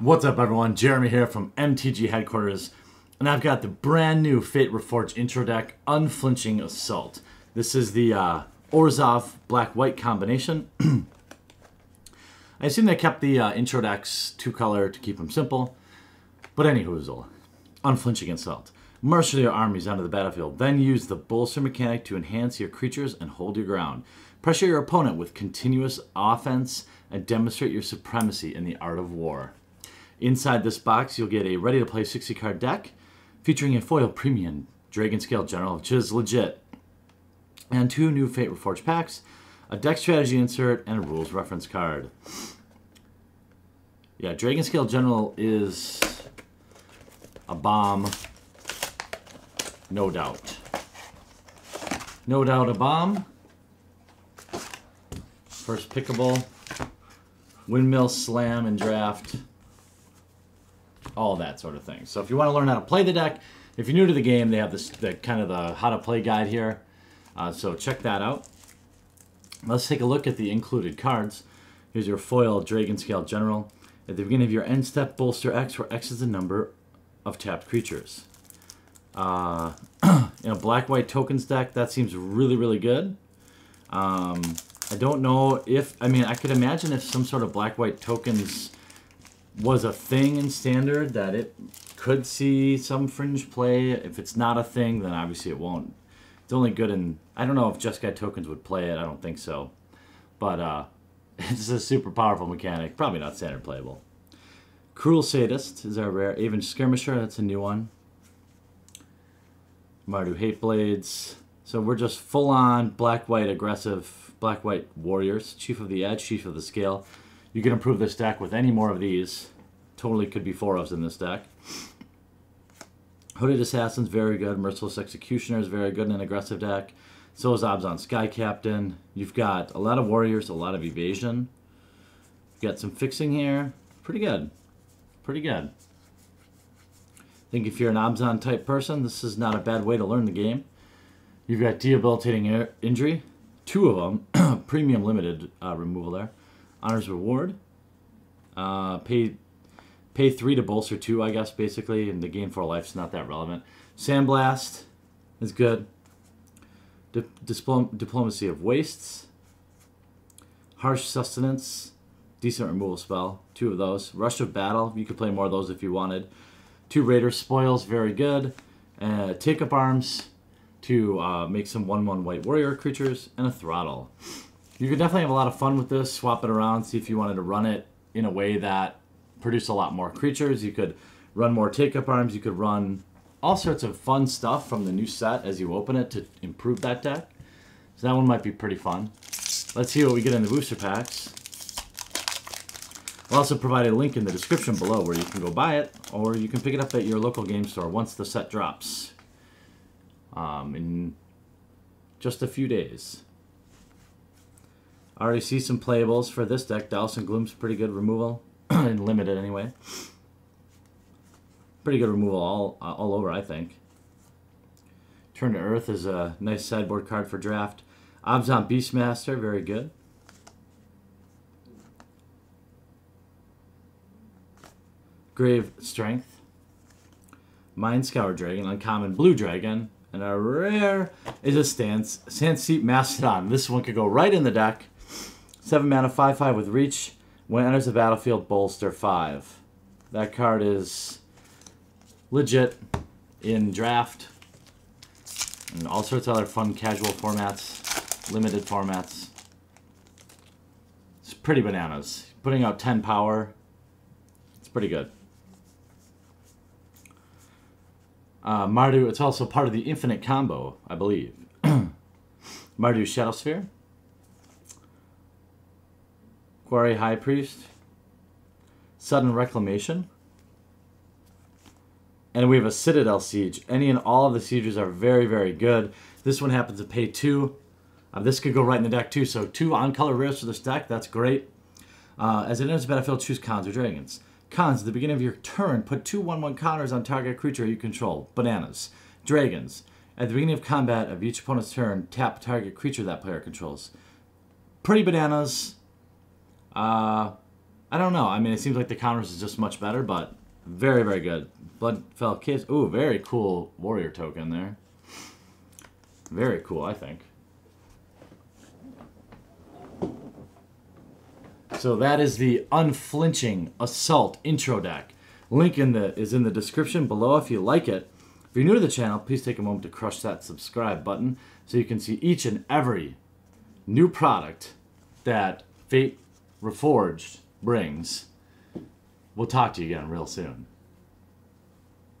What's up, everyone? Jeremy here from MTG headquarters, and I've got the brand new Fate Reforged intro deck, Unflinching Assault. This is the uh, Orzhov black-white combination. I assume they kept the uh, intro decks two color to keep them simple, but anywho, Unflinching Assault. Marshal your armies onto the battlefield, then use the bolster mechanic to enhance your creatures and hold your ground. Pressure your opponent with continuous offense and demonstrate your supremacy in the art of war. Inside this box, you'll get a ready-to-play 60-card deck featuring a foil premium Dragonscale General, which is legit, and two new Fate Reforged packs, a deck strategy insert, and a rules reference card. Yeah, Dragonscale General is a bomb, no doubt. No doubt a bomb. First pickable. Windmill Slam and Draft all that sort of thing. So if you want to learn how to play the deck, if you're new to the game, they have this the kind of the how to play guide here. Uh, so check that out. Let's take a look at the included cards. Here's your foil Dragonscale General. At the beginning of your end step, bolster X, where X is the number of tapped creatures. Uh, in a black-white tokens deck, that seems really, really good. Um, I don't know if, I mean, I could imagine if some sort of black-white tokens was a thing in standard that it could see some fringe play. If it's not a thing, then obviously it won't. It's only good in I don't know if Jeskai tokens would play it. I don't think so, but uh, it's a super powerful mechanic. Probably not standard playable. Cruel Sadist is our rare. Aven Skirmisher, that's a new one. Mardu Hateblades. So we're just full on black white aggressive black white warriors. Chief of the Edge, Chief of the Scale. You can improve this deck with any more of these. Totally could be four ofs in this deck. Hooded Assassin's very good. Merciless Executioner is very good in an aggressive deck. So is Abzan Sky Captain. You've got a lot of warriors, a lot of evasion. You've got some fixing here. Pretty good. Pretty good. I think if you're an Abzan type person, this is not a bad way to learn the game. You've got Debilitating Injury. Two of them. Premium limited uh, removal there. Honors Reward. Uh, pay pay three to bolster two, I guess, basically, and the gain four life's not that relevant. Sandblast is good. Di Diplomacy of Wastes. Harsh Sustenance, decent removal spell. Two of those. Rush of Battle, you could play more of those if you wanted. Two Raider Spoils, very good. Uh, take Up Arms to uh, make some 1-1 White Warrior creatures, and a Throttle. You could definitely have a lot of fun with this, swap it around, see if you wanted to run it in a way that produced a lot more creatures. You could run more take-up arms. You could run all sorts of fun stuff from the new set as you open it to improve that deck. So that one might be pretty fun. Let's see what we get in the booster packs. We'll also provide a link in the description below where you can go buy it, or you can pick it up at your local game store once the set drops um, in just a few days. Already see some playables for this deck. Douse in Gloom's pretty good removal, and limited anyway. Pretty good removal all uh, all over, I think. Turn to Earth is a nice sideboard card for draft. Abzan Beastmaster, very good. Grave Strength. Mindscour Dragon, uncommon Blue Dragon. And our rare is a stance, Sandsteppe Mastodon. This one could go right in the deck. 7 mana, 5 5 with reach. When enters the battlefield, bolster 5. That card is legit in draft and all sorts of other fun casual formats, limited formats. It's pretty bananas. Putting out 10 power, it's pretty good. Uh, Mardu, it's also part of the Infinite Combo, I believe. Mardu Shadowspear. Qarsi High Priest, Sudden Reclamation, and we have a Citadel Siege. Any and all of the sieges are very, very good. This one happens to pay two. Uh, this could go right in the deck too, so two on-color rares for this deck, that's great. Uh, as it enters the battlefield, choose Khans or dragons. Khans, at the beginning of your turn, put two 1-1 counters on target creature you control. Bananas. Dragons, at the beginning of combat of each opponent's turn, tap target creature that player controls. Pretty bananas. Uh, I don't know. I mean, it seems like the counters is just much better, but very, very good. Bloodfell Kiss. Ooh, very cool warrior token there. Very cool, I think. So that is the unflinching assault intro deck. Link in the is in the description below if you like it. If you're new to the channel, please take a moment to crush that subscribe button so you can see each and every new product that Fate Reforged brings. We'll talk to you again real soon.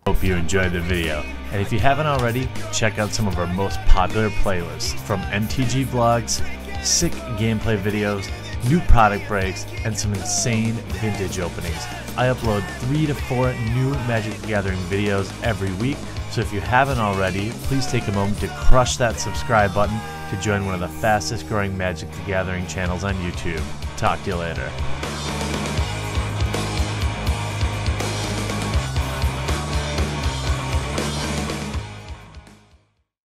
Hope you enjoyed the video, and if you haven't already, check out some of our most popular playlists from MTG vlogs, sick gameplay videos, new product breaks, and some insane vintage openings. I upload three to four new Magic the Gathering videos every week, so if you haven't already, please take a moment to crush that subscribe button to join one of the fastest growing Magic the Gathering channels on YouTube. Talk to you later.